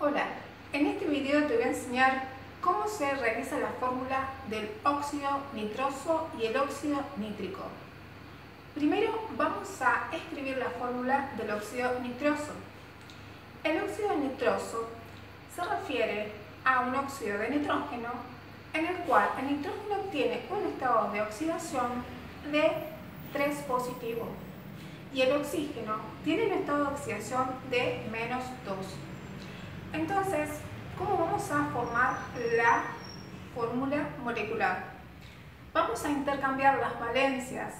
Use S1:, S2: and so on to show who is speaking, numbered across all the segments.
S1: Hola, en este video te voy a enseñar cómo se realiza la fórmula del óxido nitroso y el óxido nítrico. Primero vamos a escribir la fórmula del óxido nitroso. El óxido nitroso se refiere a un óxido de nitrógeno en el cual el nitrógeno tiene un estado de oxidación de 3 positivo y el oxígeno tiene un estado de oxidación de menos 2. Entonces, ¿cómo vamos a formar la fórmula molecular? Vamos a intercambiar las valencias.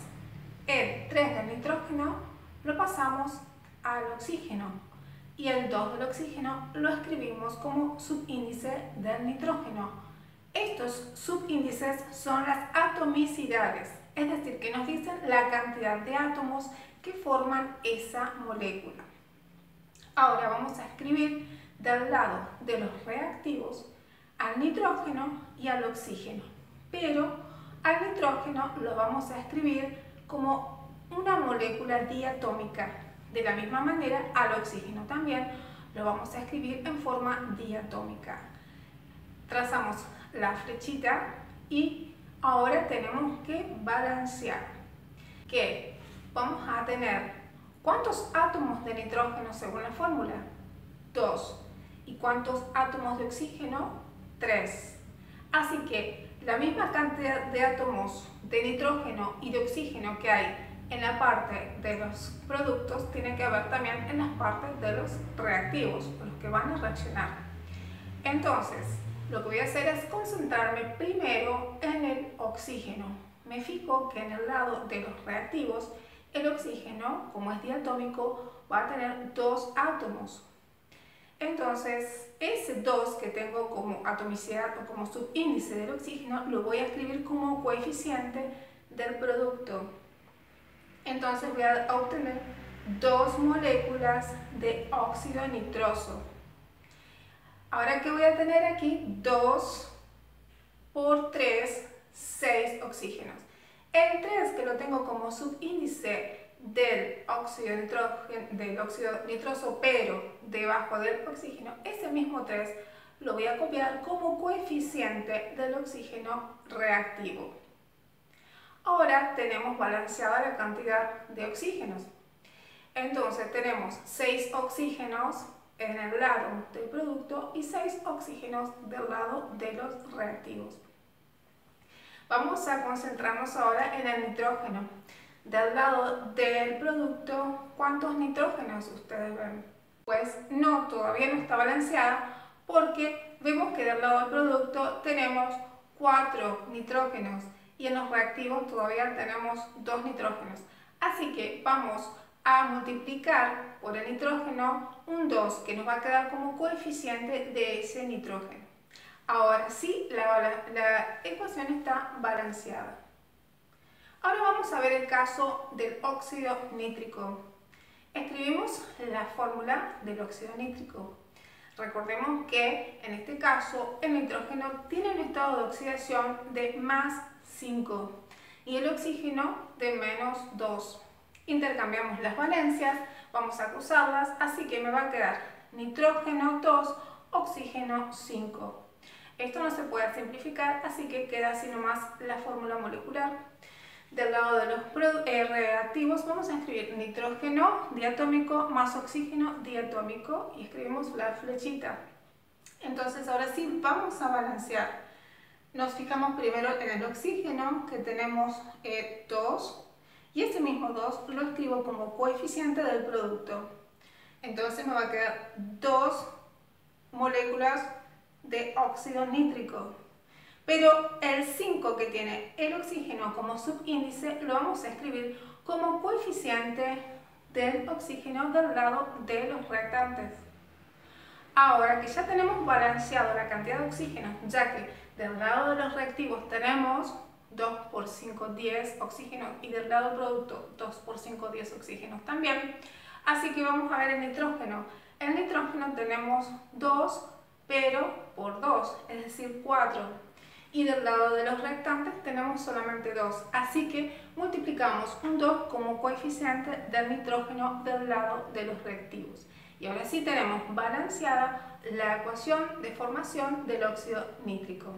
S1: El 3 del nitrógeno lo pasamos al oxígeno y el 2 del oxígeno lo escribimos como subíndice del nitrógeno. Estos subíndices son las atomicidades, es decir, que nos dicen la cantidad de átomos que forman esa molécula. Ahora vamos a escribir del lado de los reactivos al nitrógeno y al oxígeno. Pero al nitrógeno lo vamos a escribir como una molécula diatómica. De la misma manera al oxígeno también lo vamos a escribir en forma diatómica. Trazamos la flechita y ahora tenemos que balancear. Que vamos a tener ¿cuántos átomos de nitrógeno según la fórmula? 2. ¿Y cuántos átomos de oxígeno? 3. Así que la misma cantidad de átomos de nitrógeno y de oxígeno que hay en la parte de los productos tiene que haber también en las partes de los reactivos, los que van a reaccionar. Entonces, lo que voy a hacer es concentrarme primero en el oxígeno. Me fijo que en el lado de los reactivos, el oxígeno, como es diatómico, va a tener dos átomos, entonces, ese 2 que tengo como atomicidad o como subíndice del oxígeno, lo voy a escribir como coeficiente del producto. Entonces voy a obtener dos moléculas de óxido nitroso. Ahora que voy a tener aquí 2 por 3, 6 oxígenos. El 3 que lo tengo como subíndice del óxido, del óxido nitroso, pero debajo del oxígeno, ese mismo 3 lo voy a copiar como coeficiente del oxígeno reactivo. Ahora tenemos balanceada la cantidad de oxígenos. Entonces tenemos 6 oxígenos en el lado del producto y 6 oxígenos del lado de los reactivos. Vamos a concentrarnos ahora en el nitrógeno del lado del producto, ¿cuántos nitrógenos ustedes ven? Pues no, todavía no está balanceada porque vemos que del lado del producto tenemos 4 nitrógenos y en los reactivos todavía tenemos 2 nitrógenos. Así que vamos a multiplicar por el nitrógeno un 2 que nos va a quedar como coeficiente de ese nitrógeno. Ahora sí, la, la ecuación está balanceada. Ahora vamos a ver el caso del óxido nítrico. Escribimos la fórmula del óxido nítrico. Recordemos que en este caso el nitrógeno tiene un estado de oxidación de más 5 y el oxígeno de menos 2. Intercambiamos las valencias, vamos a cruzarlas, así que me va a quedar nitrógeno 2, oxígeno 5. Esto no se puede simplificar, así que queda así nomás la fórmula molecular. Del lado de los eh, reactivos vamos a escribir nitrógeno diatómico más oxígeno diatómico y escribimos la flechita. Entonces ahora sí vamos a balancear. Nos fijamos primero en el oxígeno que tenemos 2 eh, y ese mismo 2 lo escribo como coeficiente del producto. Entonces me va a quedar 2 moléculas de óxido nítrico. Pero el 5 que tiene el oxígeno como subíndice lo vamos a escribir como coeficiente del oxígeno del lado de los reactantes. Ahora que ya tenemos balanceado la cantidad de oxígeno, ya que del lado de los reactivos tenemos 2 por 5, 10 oxígenos y del lado producto 2 por 5, 10 oxígenos también. Así que vamos a ver el nitrógeno. El nitrógeno tenemos 2, pero por 2, es decir, 4 y del lado de los reactantes tenemos solamente 2, así que multiplicamos un 2 como coeficiente del nitrógeno del lado de los reactivos. Y ahora sí tenemos balanceada la ecuación de formación del óxido nítrico.